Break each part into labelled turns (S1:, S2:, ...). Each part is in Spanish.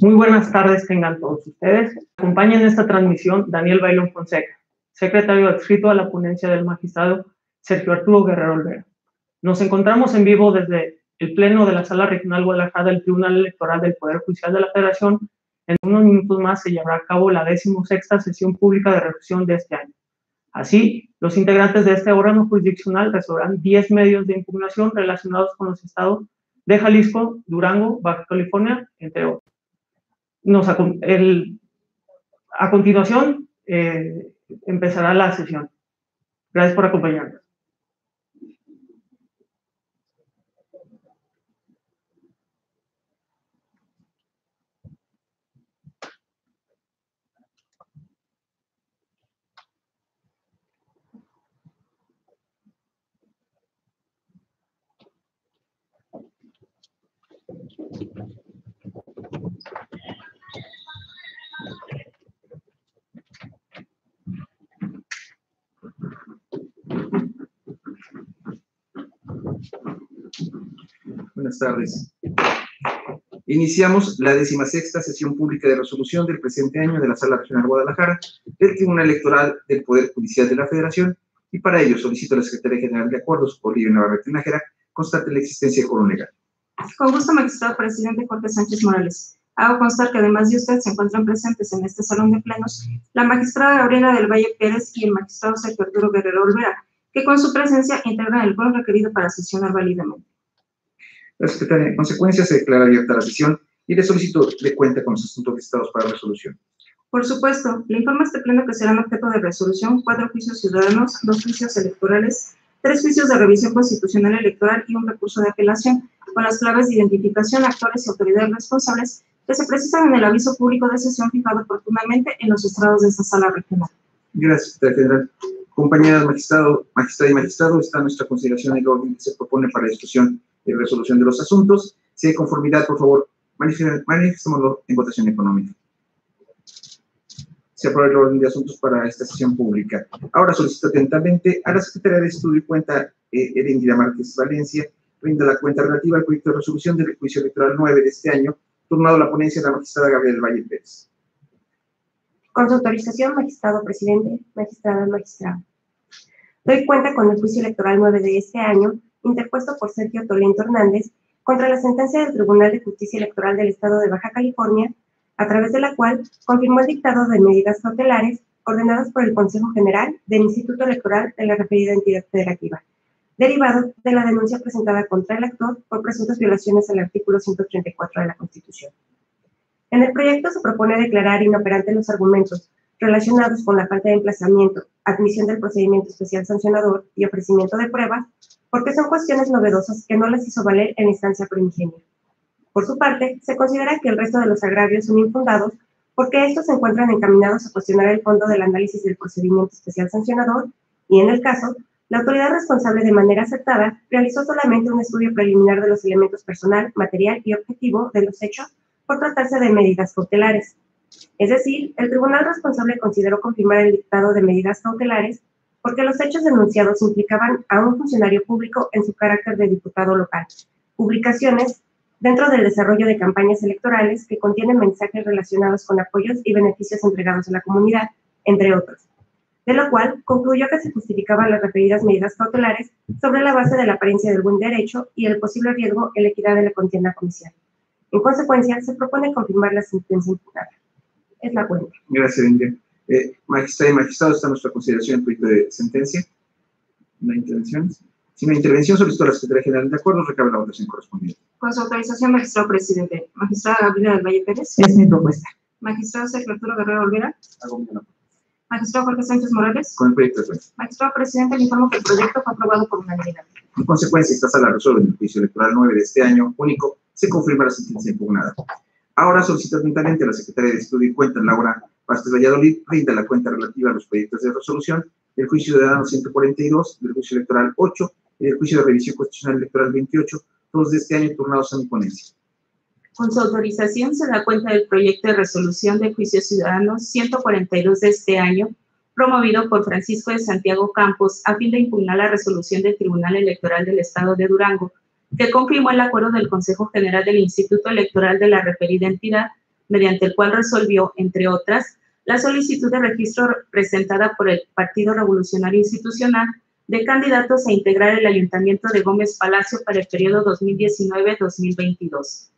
S1: Muy buenas tardes tengan todos ustedes. Acompaña en esta transmisión Daniel Bailón Fonseca, secretario adscrito a la ponencia del magistrado Sergio Arturo Guerrero Olvera. Nos encontramos en vivo desde el Pleno de la Sala Regional Guadalajara del Tribunal Electoral del Poder Judicial de la Federación. En unos minutos más se llevará a cabo la decimosexta sesión pública de revisión de este año. Así, los integrantes de este órgano jurisdiccional resolverán 10 medios de impugnación relacionados con los estados de Jalisco, Durango, Baja California, entre otros. A continuación, eh, empezará la sesión. Gracias por acompañarnos.
S2: Buenas tardes. Iniciamos la decimasexta sesión pública de resolución del presente año de la Sala Regional Guadalajara del Tribunal Electoral del Poder Judicial de la Federación y para ello solicito a la Secretaría General de Acuerdos, Olivia Navarrete Tinajera, constate la existencia de foro legal.
S3: Con gusto, magistrado presidente Jorge Sánchez Morales. Hago constar que además de usted se encuentran presentes en este salón de plenos la magistrada Gabriela del Valle Pérez y el magistrado Sergio Arturo Guerrero Olvera, que con su presencia integran el foro requerido para sesionar válidamente.
S2: La secretaria, en consecuencia, se declara abierta la sesión y le solicito de cuenta con los asuntos listados para resolución.
S3: Por supuesto, le informa este pleno que serán objeto de resolución cuatro juicios ciudadanos, dos juicios electorales, tres juicios de revisión constitucional electoral y un recurso de apelación, con las claves de identificación, actores y autoridades responsables que se precisan en el aviso público de sesión fijado oportunamente en los estrados de esta sala regional.
S2: Gracias, general. Compañeras magistrado, magistrada y magistrado, está nuestra consideración el orden que se propone para discusión y resolución de los asuntos. Si hay conformidad, por favor, manifestémoslo en votación económica. Se aprueba el orden de asuntos para esta sesión pública. Ahora solicito atentamente a la Secretaría de Estudio y Cuenta, eh, Erendira Márquez Valencia, brinda la cuenta relativa al proyecto de resolución del juicio electoral 9 de este año, turnado la ponencia de la magistrada Gabriel Valle Pérez.
S4: Con su autorización, magistrado presidente, magistrada magistrado. Doy cuenta con el juicio electoral 9 de este año, interpuesto por Sergio Tolento Hernández, contra la sentencia del Tribunal de Justicia Electoral del Estado de Baja California, a través de la cual confirmó el dictado de medidas cautelares ordenadas por el Consejo General del Instituto Electoral de la referida entidad federativa, derivado de la denuncia presentada contra el actor por presuntas violaciones al artículo 134 de la Constitución. En el proyecto se propone declarar inoperantes los argumentos relacionados con la falta de emplazamiento, admisión del procedimiento especial sancionador y ofrecimiento de pruebas, porque son cuestiones novedosas que no las hizo valer en instancia primigenia. Por su parte, se considera que el resto de los agravios son infundados porque estos se encuentran encaminados a cuestionar el fondo del análisis del procedimiento especial sancionador y, en el caso, la autoridad responsable de manera aceptada realizó solamente un estudio preliminar de los elementos personal, material y objetivo de los hechos por tratarse de medidas cautelares. Es decir, el tribunal responsable consideró confirmar el dictado de medidas cautelares porque los hechos denunciados implicaban a un funcionario público en su carácter de diputado local, publicaciones dentro del desarrollo de campañas electorales que contienen mensajes relacionados con apoyos y beneficios entregados a la comunidad, entre otros de lo cual concluyó que se justificaban las referidas medidas cautelares sobre la base de la apariencia del buen derecho y el posible riesgo en la equidad de la contienda comercial. En consecuencia, se propone confirmar la sentencia imputada. Es la cuenta.
S2: Gracias, India. Eh, magistrado y magistrado, está nuestra consideración el proyecto de sentencia. ¿No hay intervenciones? Si no hay intervención, solicito a la Secretaría General de Acuerdos recabe la votación correspondiente.
S3: Con su autorización, magistrado presidente. Magistrada Gabriela del Valle Pérez.
S1: Es mi propuesta.
S3: Magistrado Sergio Arturo Guerrero Olvera.
S2: Hago mi honor.
S3: Magistrado Jorge Sánchez Morales.
S2: Con el proyecto de cuenta.
S3: Magistrado presidente, le informo que el proyecto fue aprobado por unanimidad.
S2: En consecuencia, esta sala resuelve en el juicio electoral 9 de este año único, se confirma la sentencia impugnada. Ahora solicito atentamente a la Secretaría de Estudio y Cuenta, Laura Vázquez Valladolid, brinda la cuenta relativa a los proyectos de resolución del juicio ciudadano 142, del juicio electoral 8 y del juicio de revisión constitucional electoral 28, todos de este año turnados a mi ponencia.
S3: Con su autorización se da cuenta del proyecto de resolución de juicio ciudadano 142 de este año, promovido por Francisco de Santiago Campos a fin de impugnar la resolución del Tribunal Electoral del Estado de Durango, que confirmó el acuerdo del Consejo General del Instituto Electoral de la referida entidad, mediante el cual resolvió, entre otras, la solicitud de registro presentada por el Partido Revolucionario Institucional de candidatos a integrar el Ayuntamiento de Gómez Palacio para el periodo 2019-2022.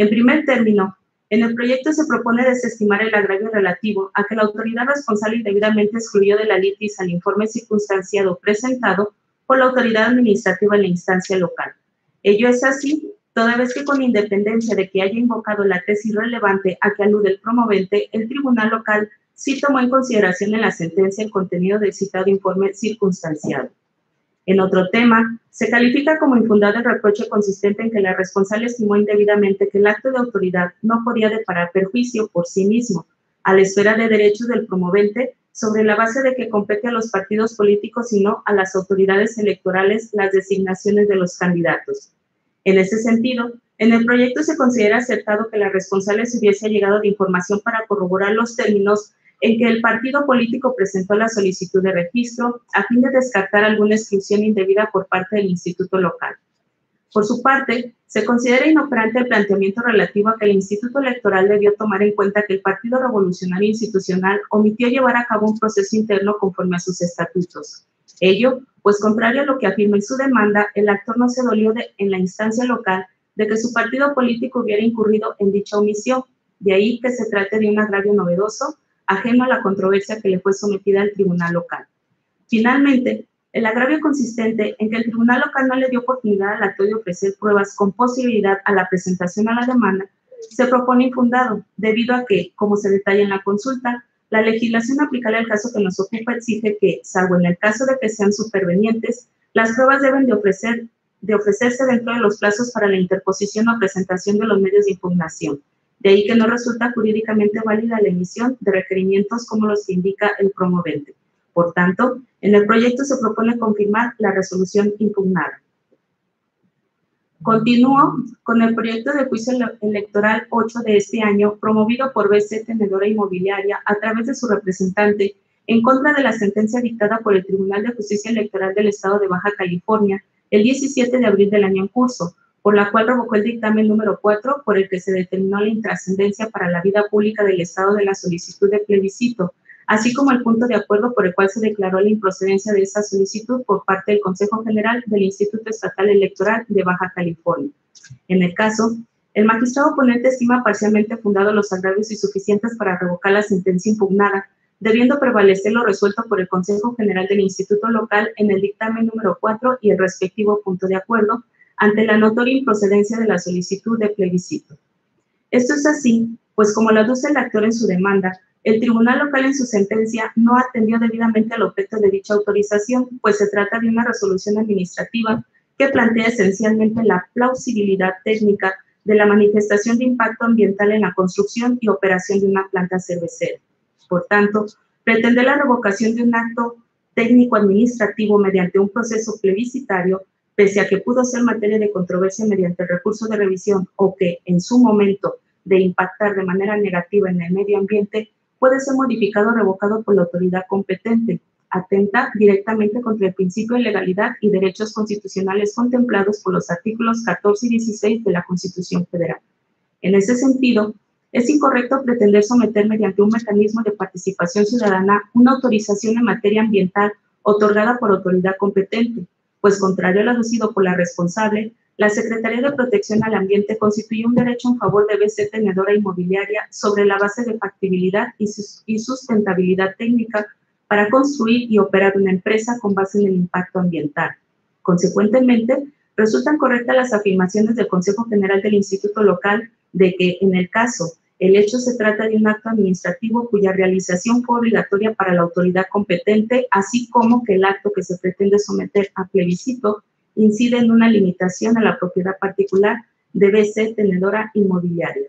S3: En primer término, en el proyecto se propone desestimar el agravio relativo a que la autoridad responsable indebidamente excluyó de la litis al informe circunstanciado presentado por la autoridad administrativa en la instancia local. Ello es así, toda vez que con independencia de que haya invocado la tesis relevante a que alude el promovente, el tribunal local sí tomó en consideración en la sentencia el contenido del citado informe circunstanciado. En otro tema, se califica como infundado el reproche consistente en que la responsable estimó indebidamente que el acto de autoridad no podía deparar perjuicio por sí mismo a la esfera de derechos del promovente sobre la base de que compete a los partidos políticos y no a las autoridades electorales las designaciones de los candidatos. En ese sentido, en el proyecto se considera acertado que la responsable se hubiese llegado de información para corroborar los términos en que el partido político presentó la solicitud de registro a fin de descartar alguna exclusión indebida por parte del instituto local. Por su parte, se considera inoperante el planteamiento relativo a que el Instituto Electoral debió tomar en cuenta que el Partido Revolucionario Institucional omitió llevar a cabo un proceso interno conforme a sus estatutos. Ello, pues contrario a lo que afirma en su demanda, el actor no se dolió en la instancia local de que su partido político hubiera incurrido en dicha omisión, de ahí que se trate de un agravio novedoso ajeno a la controversia que le fue sometida al tribunal local. Finalmente, el agravio consistente en que el tribunal local no le dio oportunidad al actor de ofrecer pruebas con posibilidad a la presentación a la demanda se propone infundado, debido a que, como se detalla en la consulta, la legislación aplicable al caso que nos ocupa exige que, salvo en el caso de que sean supervenientes, las pruebas deben de, ofrecer, de ofrecerse dentro de los plazos para la interposición o presentación de los medios de impugnación, de ahí que no resulta jurídicamente válida la emisión de requerimientos como los indica el promovente. Por tanto, en el proyecto se propone confirmar la resolución impugnada. Continúo con el proyecto de juicio electoral 8 de este año, promovido por BC Tenedora Inmobiliaria a través de su representante en contra de la sentencia dictada por el Tribunal de Justicia Electoral del Estado de Baja California el 17 de abril del año en curso, por la cual revocó el dictamen número 4 por el que se determinó la intrascendencia para la vida pública del Estado de la solicitud de plebiscito, así como el punto de acuerdo por el cual se declaró la improcedencia de esa solicitud por parte del Consejo General del Instituto Estatal Electoral de Baja California. En el caso, el magistrado oponente estima parcialmente fundado los agravios insuficientes para revocar la sentencia impugnada, debiendo prevalecer lo resuelto por el Consejo General del Instituto Local en el dictamen número 4 y el respectivo punto de acuerdo, ante la notoria improcedencia de la solicitud de plebiscito. Esto es así, pues como lo aduce el actor en su demanda, el tribunal local en su sentencia no atendió debidamente al objeto de dicha autorización, pues se trata de una resolución administrativa que plantea esencialmente la plausibilidad técnica de la manifestación de impacto ambiental en la construcción y operación de una planta cervecera. Por tanto, pretende la revocación de un acto técnico administrativo mediante un proceso plebiscitario pese a que pudo ser materia de controversia mediante el recurso de revisión o que en su momento de impactar de manera negativa en el medio ambiente, puede ser modificado o revocado por la autoridad competente, atenta directamente contra el principio de legalidad y derechos constitucionales contemplados por los artículos 14 y 16 de la Constitución Federal. En ese sentido, es incorrecto pretender someter mediante un mecanismo de participación ciudadana una autorización en materia ambiental otorgada por autoridad competente, pues contrario al aducido por la responsable, la Secretaría de Protección al Ambiente constituye un derecho en favor de BC Tenedora Inmobiliaria sobre la base de factibilidad y sustentabilidad técnica para construir y operar una empresa con base en el impacto ambiental. Consecuentemente, resultan correctas las afirmaciones del Consejo General del Instituto Local de que, en el caso el hecho se trata de un acto administrativo cuya realización fue obligatoria para la autoridad competente, así como que el acto que se pretende someter a plebiscito incide en una limitación a la propiedad particular debe ser tenedora inmobiliaria.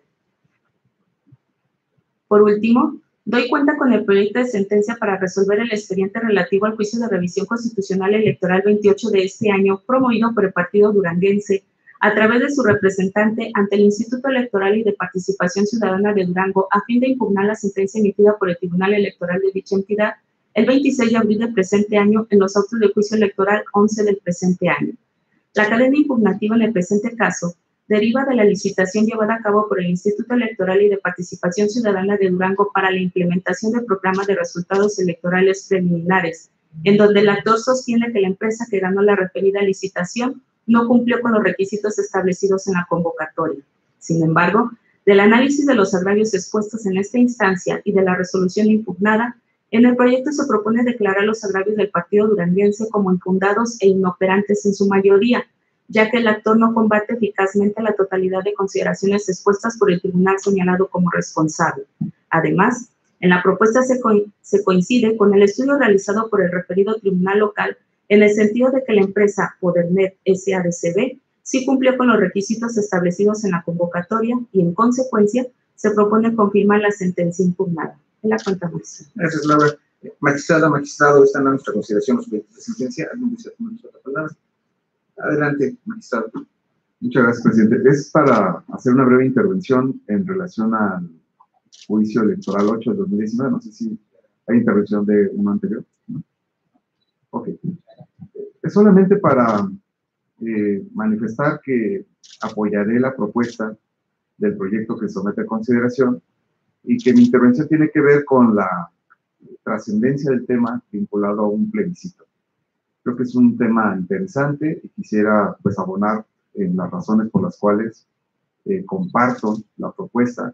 S3: Por último, doy cuenta con el proyecto de sentencia para resolver el expediente relativo al juicio de revisión constitucional electoral 28 de este año promovido por el partido duranguense a través de su representante ante el Instituto Electoral y de Participación Ciudadana de Durango a fin de impugnar la sentencia emitida por el Tribunal Electoral de dicha entidad el 26 de abril del presente año en los autos de juicio electoral 11 del presente año. La cadena impugnativa en el presente caso deriva de la licitación llevada a cabo por el Instituto Electoral y de Participación Ciudadana de Durango para la implementación del programa de resultados electorales preliminares, en donde el actor sostiene que la empresa que ganó la referida licitación no cumplió con los requisitos establecidos en la convocatoria. Sin embargo, del análisis de los agravios expuestos en esta instancia y de la resolución impugnada, en el proyecto se propone declarar los agravios del partido duranguense como infundados e inoperantes en su mayoría, ya que el actor no combate eficazmente la totalidad de consideraciones expuestas por el tribunal señalado como responsable. Además, en la propuesta se, se, coincide con el estudio realizado por el referido tribunal local en el sentido de que la empresa Podernet SADCB sí cumplió con los requisitos establecidos en la convocatoria y, en consecuencia, se propone confirmar la sentencia impugnada. En la cuenta
S2: Gracias, Laura. Magistrada, magistrado, están a nuestra consideración los proyectos de sentencia. ¿Alguien desea tomar otra palabra? Adelante, magistrado.
S5: Muchas gracias, presidente. Es para hacer una breve intervención en relación al juicio electoral 8 de 2019. No sé si hay intervención de uno anterior. Ok. Es solamente para eh, manifestar que apoyaré la propuesta del proyecto que somete a consideración y que mi intervención tiene que ver con la trascendencia del tema vinculado a un plebiscito. Creo que es un tema interesante y quisiera pues abonar en las razones por las cuales eh, comparto la propuesta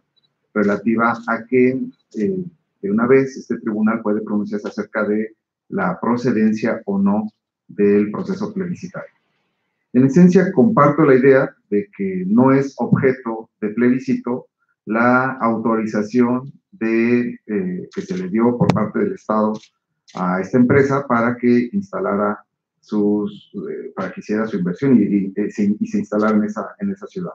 S5: relativa a que eh, de una vez este tribunal puede pronunciarse acerca de la procedencia o no del proceso plebiscitario. En esencia, comparto la idea de que no es objeto de plebiscito la autorización de, eh, que se le dio por parte del Estado a esta empresa para que instalara sus, eh, para que hiciera su inversión y, y, se, y, instalara en esa, en esa ciudad.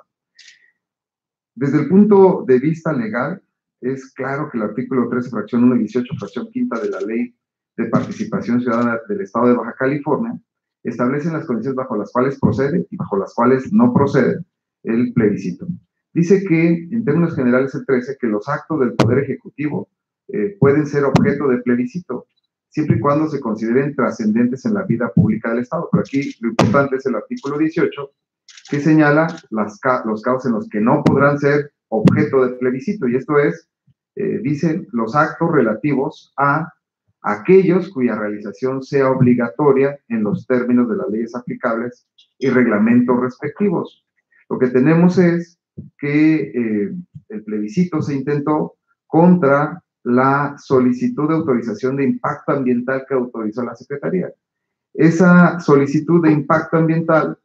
S5: Desde el punto de vista legal, es claro que el artículo 13, fracción 1 y 18, fracción quinta de la Ley de Participación Ciudadana del Estado de Baja California establecen las condiciones bajo las cuales procede y bajo las cuales no procede el plebiscito. Dice que, en términos generales, el 13, que los actos del Poder Ejecutivo eh, pueden ser objeto de plebiscito, siempre y cuando se consideren trascendentes en la vida pública del Estado. Pero aquí lo importante es el artículo 18, que señala las, los casos en los que no podrán ser objeto de plebiscito. Y esto es, eh, dicen, los actos relativos a aquellos cuya realización sea obligatoria en los términos de las leyes aplicables y reglamentos respectivos. Lo que tenemos es que eh, el plebiscito se intentó contra la solicitud de autorización de impacto ambiental que autorizó la Secretaría. Esa solicitud de impacto ambiental,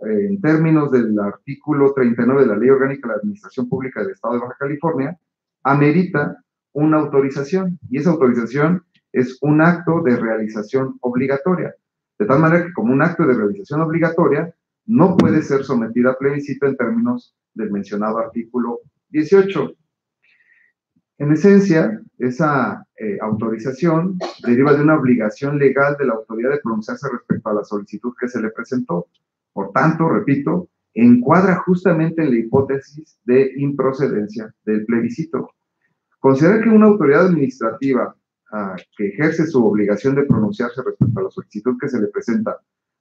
S5: eh, en términos del artículo 39 de la Ley Orgánica de la Administración Pública del Estado de Baja California, amerita una autorización y esa autorización es un acto de realización obligatoria. De tal manera que como un acto de realización obligatoria, no puede ser sometida a plebiscito en términos del mencionado artículo 18. En esencia, esa eh, autorización deriva de una obligación legal de la autoridad de pronunciarse respecto a la solicitud que se le presentó. Por tanto, repito, encuadra justamente en la hipótesis de improcedencia del plebiscito. Considera que una autoridad administrativa que ejerce su obligación de pronunciarse respecto a la solicitud que se le presenta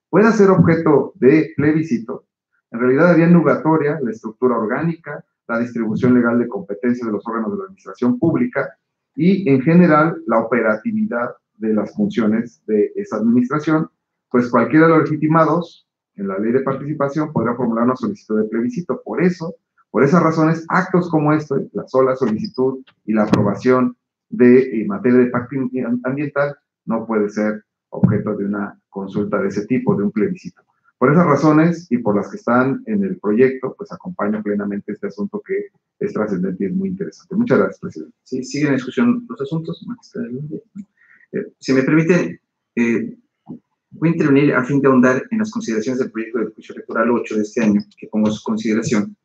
S5: pueda ser objeto de plebiscito, en realidad haría nugatoria la estructura orgánica, la distribución legal de competencias de los órganos de la administración pública y, en general, la operatividad de las funciones de esa administración, pues cualquiera de los legitimados en la ley de participación podrá formular una solicitud de plebiscito. Por eso, por esas razones, actos como este, la sola solicitud y la aprobación de materia de pacto ambiental no puede ser objeto de una consulta de ese tipo, de un plebiscito. Por esas razones y por las que están en el proyecto, pues acompaño plenamente este asunto que es trascendente y es muy interesante. Muchas gracias, presidente.
S2: Sí, siguen en discusión los asuntos. Eh, si me permite, eh, voy a intervenir a fin de ahondar en las consideraciones del proyecto del juicio electoral 8 de este año, que pongo a su consideración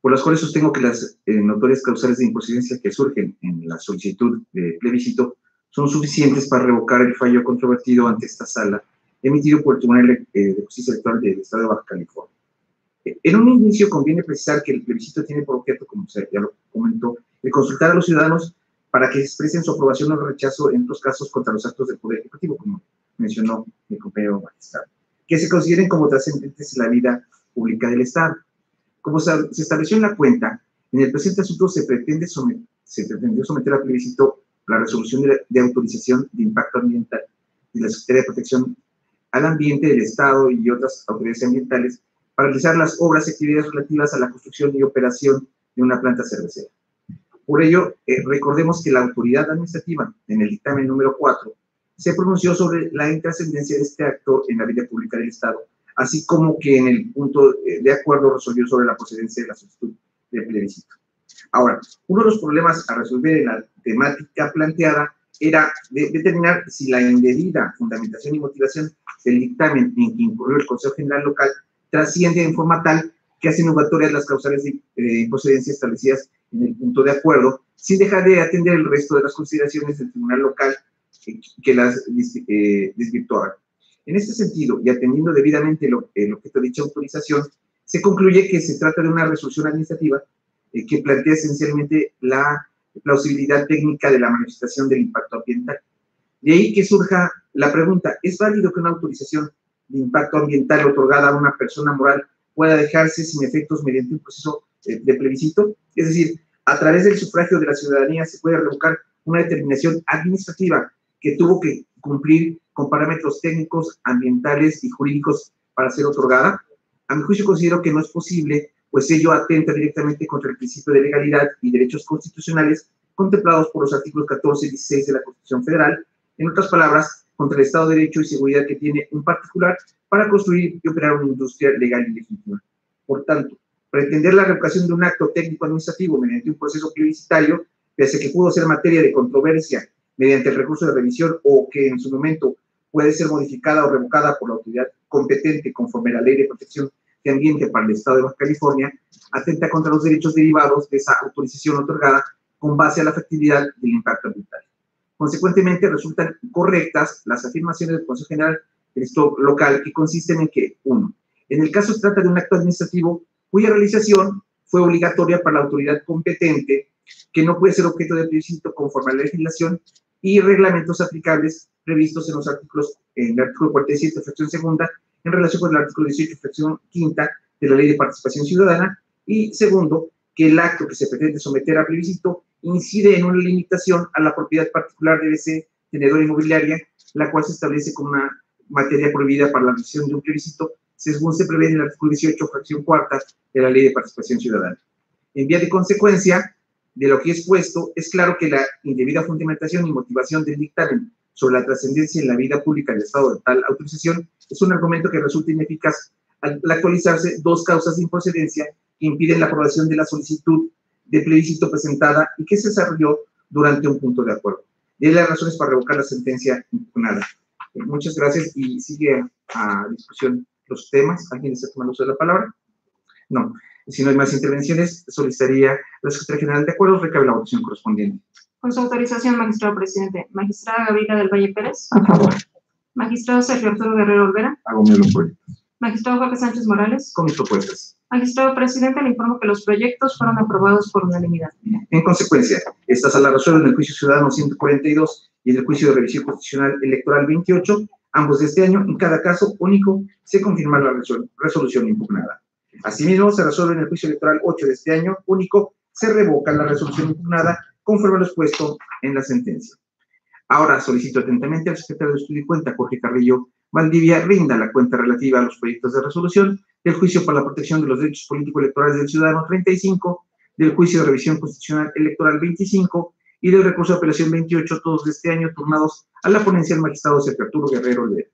S2: por las cuales sostengo que las eh, notorias causales de imposibilidad que surgen en la solicitud de plebiscito son suficientes para revocar el fallo controvertido ante esta sala emitido por el Tribunal eh, de Justicia Electoral del Estado de Baja California. Eh, en un inicio conviene precisar que el plebiscito tiene por objeto, como ya lo comentó, el consultar a los ciudadanos para que expresen su aprobación o rechazo en otros casos contra los actos del Poder Ejecutivo, como mencionó mi compañero magistrado, que se consideren como trascendentes en la vida pública del Estado. Como se, estableció en la cuenta, en el presente asunto se pretende someter, se pretendió someter a plebiscito la resolución de, de, autorización de impacto ambiental de la Secretaría de Protección al Ambiente del Estado y otras autoridades ambientales para realizar las obras y actividades relativas a la construcción y operación de una planta cervecera. Por ello, eh, recordemos que la autoridad administrativa, en el dictamen número 4, se pronunció sobre la intrascendencia de este acto en la vida pública del Estado, así como que en el punto eh, de acuerdo resolvió sobre la procedencia de la solicitud de plebiscito. Ahora, uno de los problemas a resolver en la temática planteada era determinar si la indebida fundamentación y motivación del dictamen en que incurrió el Consejo General Local trasciende en forma tal que hacen obligatorias las causales de eh, procedencia establecidas en el punto de acuerdo, sin dejar de atender el resto de las consideraciones del tribunal local que, las eh, desvirtuaban. En este sentido, y atendiendo debidamente lo, el objeto de dicha autorización, se concluye que se trata de una resolución administrativa eh, que plantea esencialmente la plausibilidad técnica de la manifestación del impacto ambiental. De ahí que surja la pregunta, ¿es válido que una autorización de impacto ambiental otorgada a una persona moral pueda dejarse sin efectos mediante un proceso eh, de plebiscito? Es decir, a través del sufragio de la ciudadanía se puede revocar una determinación administrativa que tuvo que cumplir con parámetros técnicos, ambientales y jurídicos para ser otorgada. A mi juicio considero que no es posible, pues ello atenta directamente contra el principio de legalidad y derechos constitucionales contemplados por los artículos 14 y 16 de la Constitución Federal. En otras palabras, contra el Estado de Derecho y seguridad que tiene un particular para construir y operar una industria legal y legítima. Por tanto, pretender la revocación de un acto técnico-administrativo mediante un proceso plebiscitario, pese a que pudo ser materia de controversia mediante el recurso de revisión o que en su momento puede ser modificada o revocada por la autoridad competente conforme a la Ley de Protección de Ambiente para el Estado de Baja California, atenta contra los derechos derivados de esa autorización otorgada con base a la efectividad del impacto ambiental. Consecuentemente, resultan correctas las afirmaciones del Consejo General del Estado local que consisten en que, uno, en el caso se trata de un acto administrativo cuya realización fue obligatoria para la autoridad competente, que no puede ser objeto de plebiscito conforme a la legislación y reglamentos aplicables previstos en los artículos, en el artículo 47, fracción segunda, en relación con el artículo 18, fracción quinta de la Ley de Participación Ciudadana, y segundo, que el acto que se pretende someter a plebiscito incide en una limitación a la propiedad particular de ese tenedor inmobiliaria, la cual se establece como una materia prohibida para la decisión de un plebiscito según se prevé en el artículo 18, fracción cuarta de la Ley de Participación Ciudadana. En vía de consecuencia de lo que es puesto, es claro que la indebida fundamentación y motivación del dictamen sobre la trascendencia en la vida pública del Estado de tal autorización es un argumento que resulta ineficaz al actualizarse dos causas de improcedencia que impiden la aprobación de la solicitud de plebiscito presentada y que se desarrolló durante un punto de acuerdo. De las razones para revocar la sentencia impugnada. Muchas gracias y sigue a discusión los temas. ¿Alguien desea tomar uso de la palabra? No. Si no hay más intervenciones, solicitaría a la Secretaría General de Acuerdos recabe la votación correspondiente.
S3: Con su autorización, magistrado presidente. Magistrada Gabriela del Valle Pérez.
S1: A favor.
S3: Magistrado Sergio Arturo Guerrero Olvera.
S5: Hago mi proyectos.
S3: Magistrado Jorge Sánchez Morales.
S2: Con mis propuestas.
S3: Magistrado presidente, le informo que los proyectos fueron aprobados por unanimidad.
S2: En consecuencia, esta sala resuelve en el juicio ciudadano 142 y en el juicio de revisión constitucional electoral 28 ambos de este año, en cada caso único, se confirma la resolución impugnada. Asimismo, se resuelve en el juicio electoral 8 de este año único, se revoca la resolución impugnada conforme a lo expuesto en la sentencia. Ahora solicito atentamente al secretario de Estudio y Cuenta, Jorge Carrillo Valdivia, rinda la cuenta relativa a los proyectos de resolución del juicio para la protección de los derechos político-electorales del ciudadano 35, del juicio de revisión constitucional electoral 25 y del recurso de apelación 28, todos de este año turnados a la ponencia del magistrado Sergio Arturo Guerrero Olvera.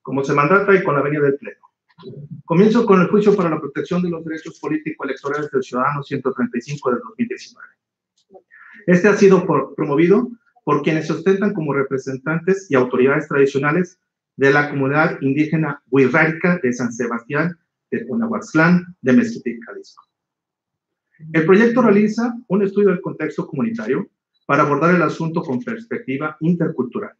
S6: Como se mandata y con la venida del Pleno. Comienzo con el juicio para la protección de los derechos político-electorales del ciudadano 135 del 2019. Este ha sido promovido por quienes se ostentan como representantes y autoridades tradicionales de la comunidad indígena huirrárica de San Sebastián de Cunahuaxlán de Mezquite, Jalisco. El proyecto realiza un estudio del contexto comunitario para abordar el asunto con perspectiva intercultural.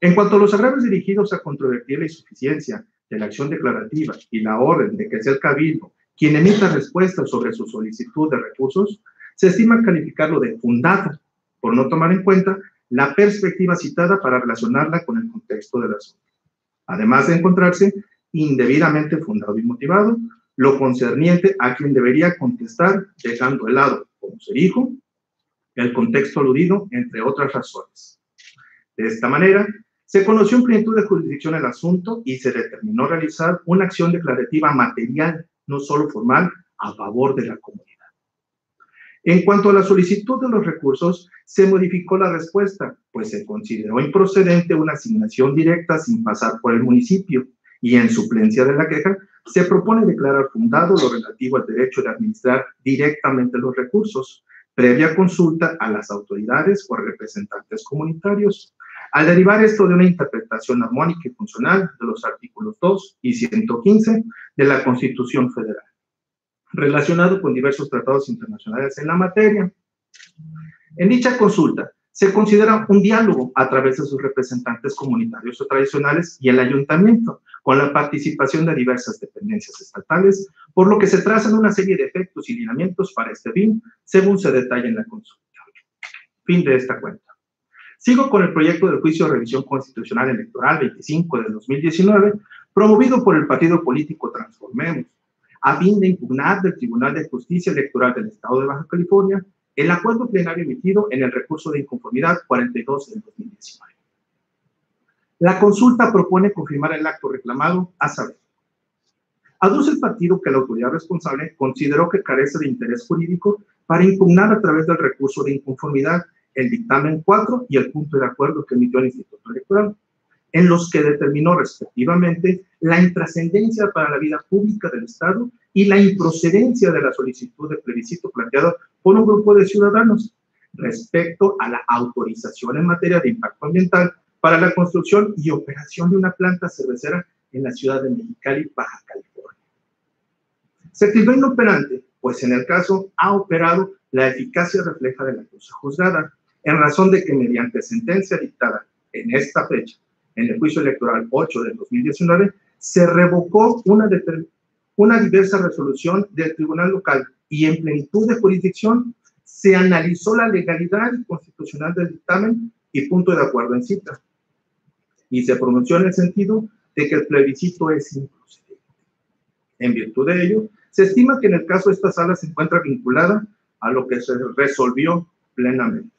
S6: En cuanto a los agravios dirigidos a controvertir la insuficiencia de la acción declarativa y la orden de que sea el cabildo quien emita respuestas sobre su solicitud de recursos, se estima calificarlo de fundado por no tomar en cuenta la perspectiva citada para relacionarla con el contexto del asunto, además de encontrarse indebidamente fundado y motivado, lo concerniente a quien debería contestar dejando de lado, como se dijo, el contexto aludido, entre otras razones. De esta manera, se conoció en plenitud de jurisdicción el asunto y se determinó realizar una acción declarativa material, no solo formal, a favor de la comunidad. En cuanto a la solicitud de los recursos, se modificó la respuesta, pues se consideró improcedente una asignación directa sin pasar por el municipio y en suplencia de la queja, se propone declarar fundado lo relativo al derecho de administrar directamente los recursos, previa consulta a las autoridades o representantes comunitarios, al derivar esto de una interpretación armónica y funcional de los artículos 2 y 115 de la Constitución Federal, relacionado con diversos tratados internacionales en la materia. En dicha consulta, se considera un diálogo a través de sus representantes comunitarios o tradicionales y el ayuntamiento, con la participación de diversas dependencias estatales, por lo que se trazan una serie de efectos y lineamientos para este fin, según se detalla en la consulta. Fin de esta cuenta. Sigo con el proyecto del juicio de revisión constitucional electoral 25 de 2019, promovido por el partido político Transformemos, a fin de impugnar del Tribunal de Justicia Electoral del Estado de Baja California el acuerdo plenario emitido en el recurso de inconformidad 42 del 2019. La consulta propone confirmar el acto reclamado a saber. Aduce el partido que la autoridad responsable consideró que carece de interés jurídico para impugnar a través del recurso de inconformidad el dictamen 4 y el punto de acuerdo que emitió el Instituto Electoral, en los que determinó respectivamente la intrascendencia para la vida pública del Estado y la improcedencia de la solicitud de plebiscito planteada por un grupo de ciudadanos respecto a la autorización en materia de impacto ambiental para la construcción y operación de una planta cervecera en la ciudad de Mexicali, Baja California. Se tildó inoperante, pues en el caso ha operado la eficacia refleja de la cosa juzgada, en razón de que mediante sentencia dictada en esta fecha, en el juicio electoral 8 del 2019, se revocó una, diversa resolución del tribunal local y en plenitud de jurisdicción se analizó la legalidad constitucional del dictamen y punto de acuerdo en cita. Y se pronunció en el sentido de que el plebiscito es improcedente. En virtud de ello, se estima que en el caso de esta sala se encuentra vinculada a lo que se resolvió plenamente.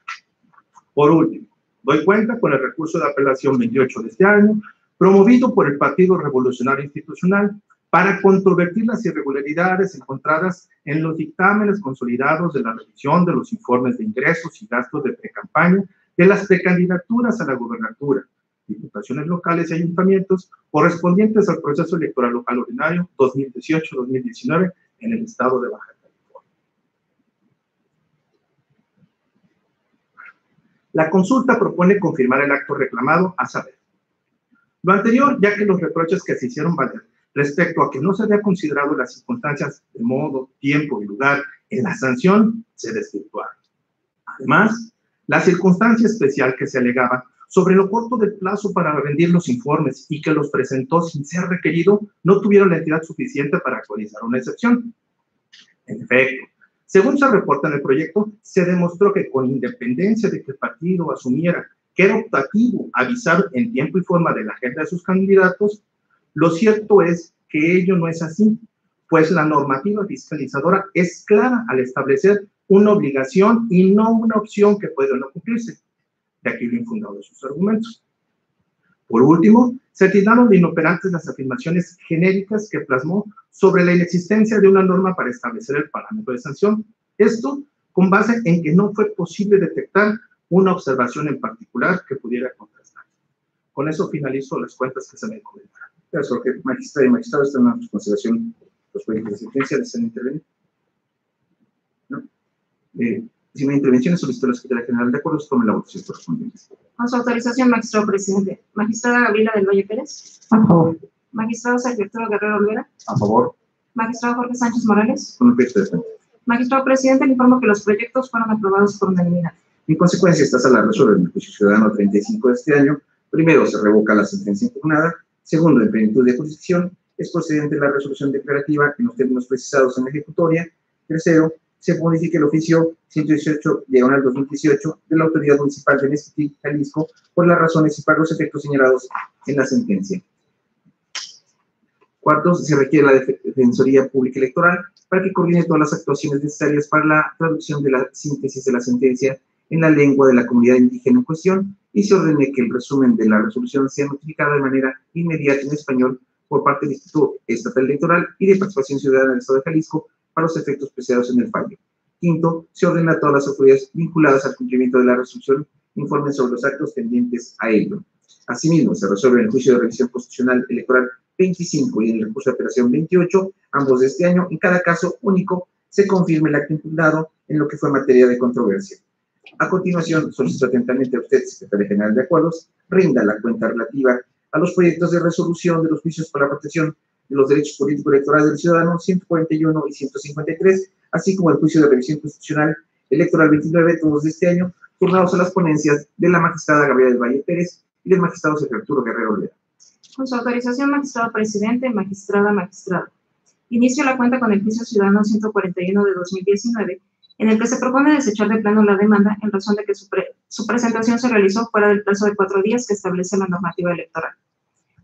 S6: Por último, doy cuenta con el recurso de apelación 28 de este año, promovido por el Partido Revolucionario Institucional, para controvertir las irregularidades encontradas en los dictámenes consolidados de la revisión de los informes de ingresos y gastos de precampaña de las precandidaturas a la gobernatura, diputaciones locales y ayuntamientos correspondientes al proceso electoral local ordinario 2018-2019 en el estado de Baja La consulta propone confirmar el acto reclamado a saber. Lo anterior, ya que los reproches que se hicieron valer respecto a que no se había considerado las circunstancias de modo, tiempo y lugar en la sanción se desvirtuaron. Además, la circunstancia especial que se alegaba sobre lo corto del plazo para rendir los informes y que los presentó sin ser requerido, no tuvieron la entidad suficiente para actualizar una excepción. En efecto, según se reporta en el proyecto, se demostró que con independencia de que el partido asumiera que era optativo avisar en tiempo y forma de la agenda de sus candidatos, lo cierto es que ello no es así, pues la normativa fiscalizadora es clara al establecer una obligación y no una opción que puede no cumplirse. De aquí lo infundado de sus argumentos. Por último, se tildaron de inoperantes las afirmaciones genéricas que plasmó sobre la inexistencia de una norma para establecer el parámetro de sanción. Esto con base en que no fue posible detectar una observación en particular que pudiera contrastar. Con eso finalizo las cuentas que se me comentaron.
S2: Gracias, que Magistrado y magistrado, están en consideración los proyectos de sentencia. ¿Desean intervenir? ¿No? Eh, si no hay intervenciones, solicito a la Secretaría General de Acuerdos tome la votación correspondiente.
S3: Con su autorización, magistrado presidente. Magistrada Gabriela del Valle Pérez.
S1: A favor.
S3: Magistrado Sergio Arturo Guerrero Olvera.
S5: A favor.
S3: Magistrado Jorge Sánchez Morales.
S2: Con objeto de.
S3: Magistrado presidente, le informo que los proyectos fueron aprobados por unanimidad.
S2: En consecuencia, esta sala resuelve el juicio ciudadano 35 de este año. Primero, se revoca la sentencia impugnada. Segundo, en plenitud de jurisdicción, es procedente la resolución declarativa en los términos precisados en la ejecutoria. Tercero, se modifique el oficio 118 diagonal 2018 de la Autoridad Municipal de Mezquitic, Jalisco, por las razones y para los efectos señalados en la sentencia. Cuarto, se requiere la Defensoría Pública Electoral para que coordine todas las actuaciones necesarias para la traducción de la síntesis de la sentencia en la lengua de la comunidad indígena en cuestión y se ordene que el resumen de la resolución sea notificado de manera inmediata en español por parte del Instituto Estatal Electoral y de Participación Ciudadana del Estado de Jalisco los efectos preciados en el fallo. Quinto, se ordena a todas las autoridades vinculadas al cumplimiento de la resolución informen sobre los actos pendientes a ello. Asimismo, se resuelve en el juicio de revisión constitucional electoral 25 y en el recurso de operación 28, ambos de este año, en cada caso único, se confirme el acto impugnado en lo que fue materia de controversia. A continuación, solicito atentamente a usted, secretario general de Acuerdos, rinda la cuenta relativa a los proyectos de resolución de los juicios para la protección de los derechos políticos electorales del ciudadano 141 y 153, así como el juicio de revisión constitucional electoral 29, todos de este año, turnados a las ponencias de la magistrada Gabriela del Valle Pérez y del magistrado Arturo Guerrero Olvera.
S7: Con su autorización, magistrado presidente, magistrada, magistrado. Inicio la cuenta con el juicio ciudadano 141 de 2019, en el que se propone desechar de plano la demanda en razón de que su, su presentación se realizó fuera del plazo de cuatro días que establece la normativa electoral.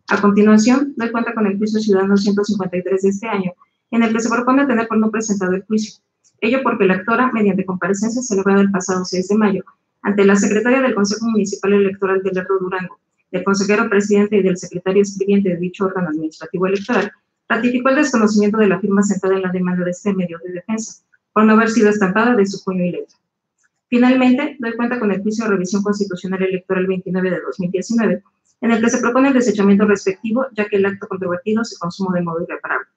S7: A continuación, doy cuenta con el juicio ciudadano 153 de este año, en el que se propone tener por no presentado el juicio. Ello porque la actora, mediante comparecencia celebrada el pasado 6 de mayo, ante la secretaria del Consejo Municipal Electoral del Lerdo Durango, del consejero presidente y del secretario escribiente de dicho órgano administrativo electoral, ratificó el desconocimiento de la firma sentada en la demanda de este medio de defensa, por no haber sido estampada de su puño y letra. Finalmente, doy cuenta con el juicio de revisión constitucional electoral 29 de 2019, en el que se propone el desechamiento respectivo, ya que el acto controvertido se consumó de modo irreparable.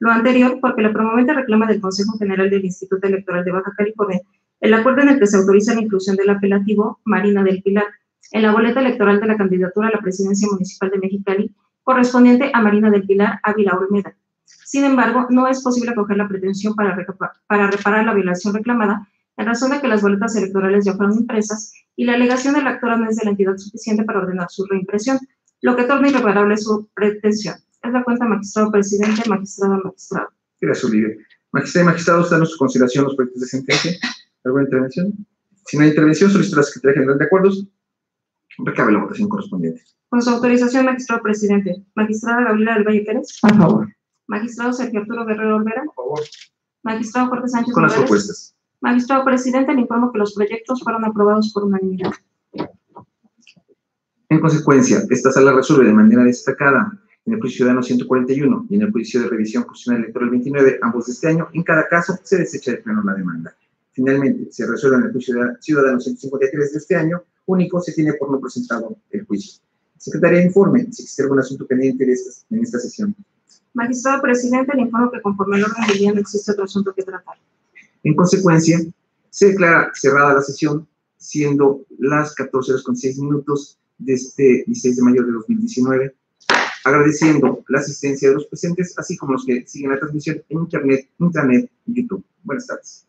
S7: Lo anterior, porque la promovente reclama del Consejo General del Instituto Electoral de Baja California el acuerdo en el que se autoriza la inclusión del apelativo Marina del Pilar en la boleta electoral de la candidatura a la presidencia municipal de Mexicali, correspondiente a Marina del Pilar Ávila Olmeda. Sin embargo, no es posible acoger la pretensión para, para reparar la violación reclamada, en razón de que las boletas electorales ya fueron impresas y la alegación del actor no es de la entidad suficiente para ordenar su reimpresión, lo que torna irreparable su pretensión. Es la cuenta magistrado presidente, magistrada, magistrado.
S2: Gracias, Olivia. Magistrado y magistrado, están en su consideración los proyectos de sentencia. ¿Alguna intervención? Si no hay intervención, solicito a la Secretaría General de Acuerdos recabe la votación correspondiente.
S7: Con su autorización, magistrado presidente. Magistrada Gabriela del Valle Pérez.
S8: A favor.
S7: Magistrado Sergio Arturo Guerrero Olvera.
S2: Por favor.
S7: Magistrado Jorge Sánchez
S2: Con las
S7: Morales.
S2: propuestas.
S7: Magistrado presidente, le informo que los proyectos fueron aprobados por unanimidad.
S2: En consecuencia, esta sala resuelve de manera destacada en el juicio ciudadano 141 y en el juicio de revisión constitucional electoral 29, ambos de este año, en cada caso se desecha de pleno la demanda. Finalmente, se resuelve en el juicio ciudadano 153 de este año, único se tiene por no presentado el juicio. Secretaría, informe si existe algún asunto pendiente de esta- en esta sesión.
S7: Magistrado presidente, le informo que conforme al orden del día no existe otro asunto que tratar.
S2: En consecuencia, se declara cerrada la sesión, siendo las 14 horas con 6 minutos de este 16 de mayo de 2019, agradeciendo la asistencia de los presentes, así como los que siguen la transmisión en Internet, Internet y YouTube. Buenas tardes.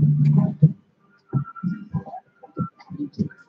S2: Thank you.